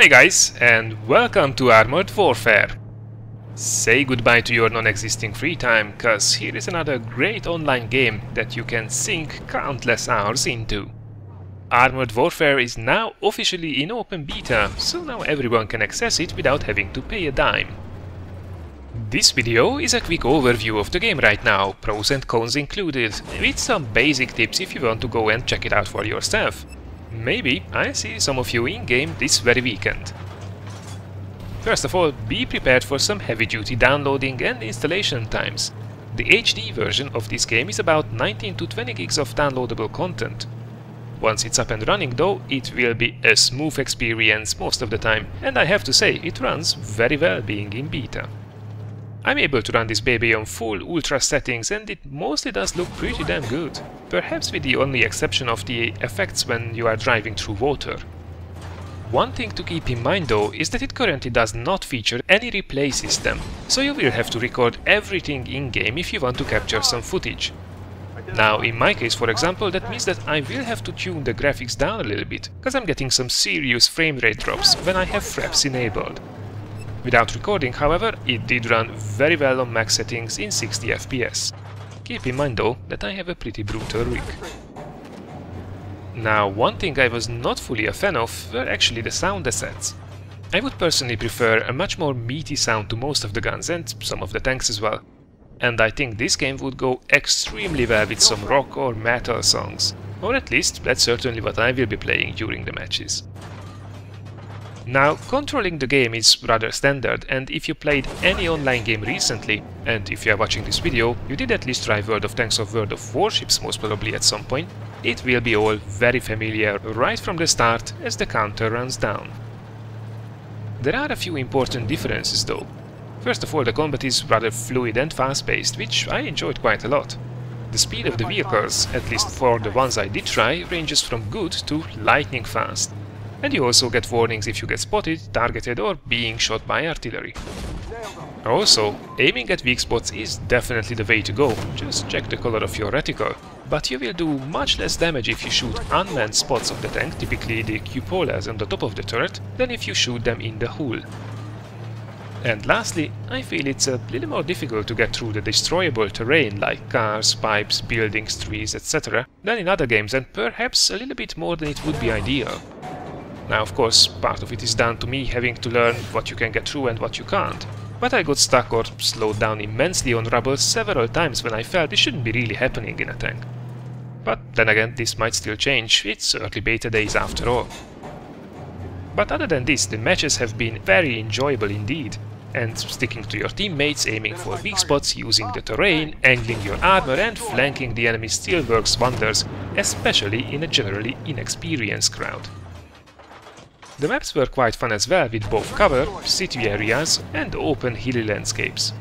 Hey guys, and welcome to Armored Warfare. Say goodbye to your non-existing free time, cause here is another great online game that you can sink countless hours into. Armored Warfare is now officially in open beta, so now everyone can access it without having to pay a dime. This video is a quick overview of the game right now, pros and cons included, with some basic tips if you want to go and check it out for yourself. Maybe I see some of you in-game this very weekend. First of all, be prepared for some heavy-duty downloading and installation times. The HD version of this game is about 19 to 20 gigs of downloadable content. Once it's up and running though, it will be a smooth experience most of the time, and I have to say, it runs very well being in beta. I'm able to run this baby on full ultra settings and it mostly does look pretty damn good, perhaps with the only exception of the effects when you are driving through water. One thing to keep in mind though is that it currently does not feature any replay system, so you will have to record everything in-game if you want to capture some footage. Now, in my case, for example, that means that I will have to tune the graphics down a little bit, because I'm getting some serious frame rate drops when I have fraps enabled. Without recording, however, it did run very well on max settings in 60 FPS. Keep in mind though that I have a pretty brutal rig. Now, one thing I was not fully a fan of were actually the sound assets. I would personally prefer a much more meaty sound to most of the guns and some of the tanks as well. And I think this game would go extremely well with some rock or metal songs. Or at least, that's certainly what I will be playing during the matches. Now, controlling the game is rather standard, and if you played any online game recently, and if you are watching this video, you did at least try World of Tanks or World of Warships most probably at some point, it will be all very familiar right from the start as the counter runs down. There are a few important differences though. First of all, the combat is rather fluid and fast-paced, which I enjoyed quite a lot. The speed of the vehicles, at least for the ones I did try, ranges from good to lightning fast and you also get warnings if you get spotted, targeted or being shot by artillery. Also, aiming at weak spots is definitely the way to go, just check the color of your reticle. But you will do much less damage if you shoot unmanned spots of the tank, typically the cupolas on the top of the turret, than if you shoot them in the hull. And lastly, I feel it's a little more difficult to get through the destroyable terrain like cars, pipes, buildings, trees, etc. than in other games and perhaps a little bit more than it would be ideal. Now, of course, part of it is down to me having to learn what you can get through and what you can't. But I got stuck or slowed down immensely on rubble several times when I felt this shouldn't be really happening in a tank. But then again, this might still change, it's early beta days after all. But other than this, the matches have been very enjoyable indeed, and sticking to your teammates, aiming for weak spots, using the terrain, angling your armor and flanking the enemy still works wonders, especially in a generally inexperienced crowd. The maps were quite fun as well, with both cover, city areas and open hilly landscapes.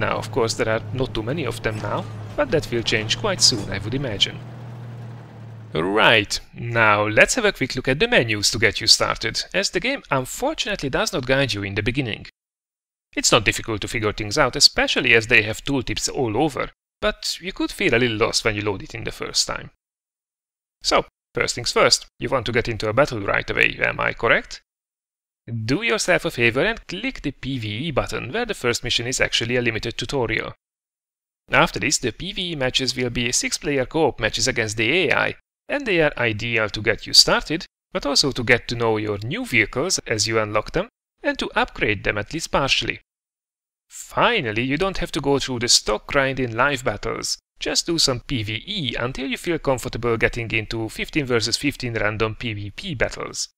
Now, of course, there are not too many of them now, but that will change quite soon, I would imagine. Right, now let's have a quick look at the menus to get you started, as the game unfortunately does not guide you in the beginning. It's not difficult to figure things out, especially as they have tooltips all over, but you could feel a little lost when you load it in the first time. So, First things first, you want to get into a battle right away, am I correct? Do yourself a favor and click the PvE button, where the first mission is actually a limited tutorial. After this, the PvE matches will be 6-player co-op matches against the AI, and they are ideal to get you started, but also to get to know your new vehicles as you unlock them, and to upgrade them at least partially. Finally, you don't have to go through the stock grind in live battles. Just do some PvE until you feel comfortable getting into 15 vs 15 random PvP battles.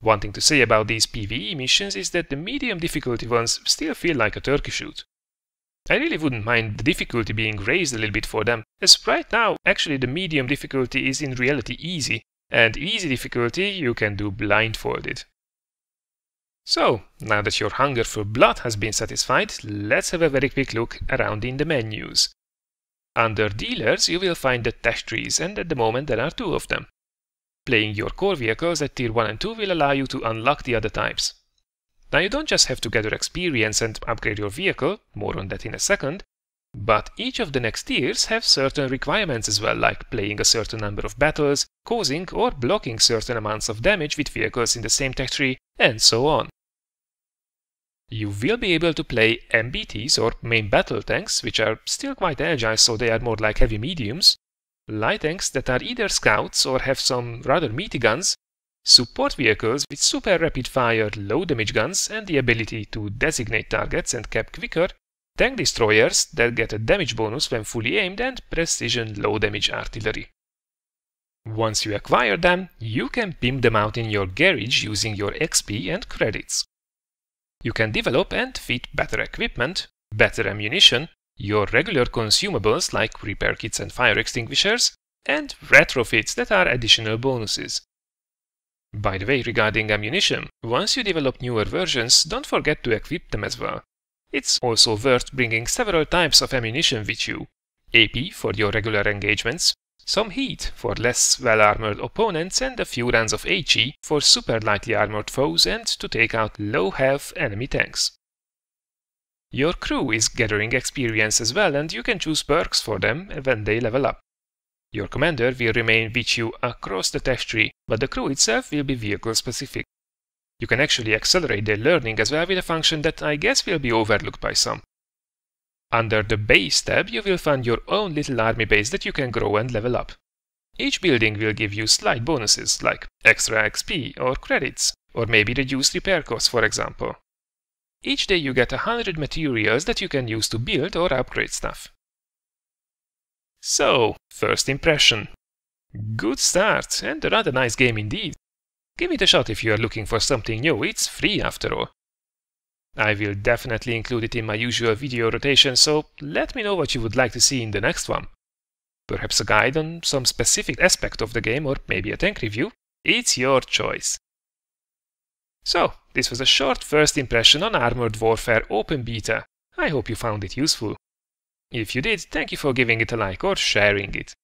One thing to say about these PvE missions is that the medium difficulty ones still feel like a turkey shoot. I really wouldn't mind the difficulty being raised a little bit for them, as right now actually the medium difficulty is in reality easy, and easy difficulty you can do blindfolded. So, now that your hunger for blood has been satisfied, let's have a very quick look around in the menus. Under Dealers you will find the tech trees and at the moment there are two of them. Playing your core vehicles at tier 1 and 2 will allow you to unlock the other types. Now you don't just have to gather experience and upgrade your vehicle, more on that in a second, But each of the next tiers have certain requirements as well, like playing a certain number of battles, causing or blocking certain amounts of damage with vehicles in the same tech tree, and so on. You will be able to play MBTs or main battle tanks, which are still quite agile so they are more like heavy mediums, light tanks that are either scouts or have some rather meaty guns, support vehicles with super rapid fire low damage guns and the ability to designate targets and cap quicker, tank destroyers that get a damage bonus when fully aimed and precision low damage artillery. Once you acquire them, you can pimp them out in your garage using your XP and credits. You can develop and fit better equipment, better ammunition, your regular consumables like repair kits and fire extinguishers, and retrofits that are additional bonuses. By the way, regarding ammunition, once you develop newer versions, don't forget to equip them as well. It's also worth bringing several types of ammunition with you. AP for your regular engagements, some heat for less well-armored opponents and a few rounds of HE for super lightly armored foes and to take out low-health enemy tanks. Your crew is gathering experience as well and you can choose perks for them when they level up. Your commander will remain with you across the tech tree, but the crew itself will be vehicle specific. You can actually accelerate their learning as well with a function that I guess will be overlooked by some. Under the Base tab, you will find your own little army base that you can grow and level up. Each building will give you slight bonuses, like extra XP or credits, or maybe reduced repair costs, for example. Each day you get 100 materials that you can use to build or upgrade stuff. So, first impression. Good start, and a rather nice game indeed. Give it a shot if you are looking for something new, it's free after all. I will definitely include it in my usual video rotation, so let me know what you would like to see in the next one. Perhaps a guide on some specific aspect of the game or maybe a tank review? It's your choice. So, this was a short first impression on Armored Warfare Open Beta. I hope you found it useful. If you did, thank you for giving it a like or sharing it.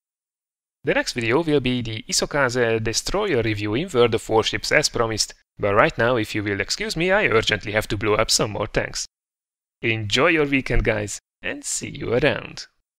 The next video will be the Isokaze Destroyer review in World of Warships as promised, but right now, if you will excuse me, I urgently have to blow up some more tanks. Enjoy your weekend, guys, and see you around.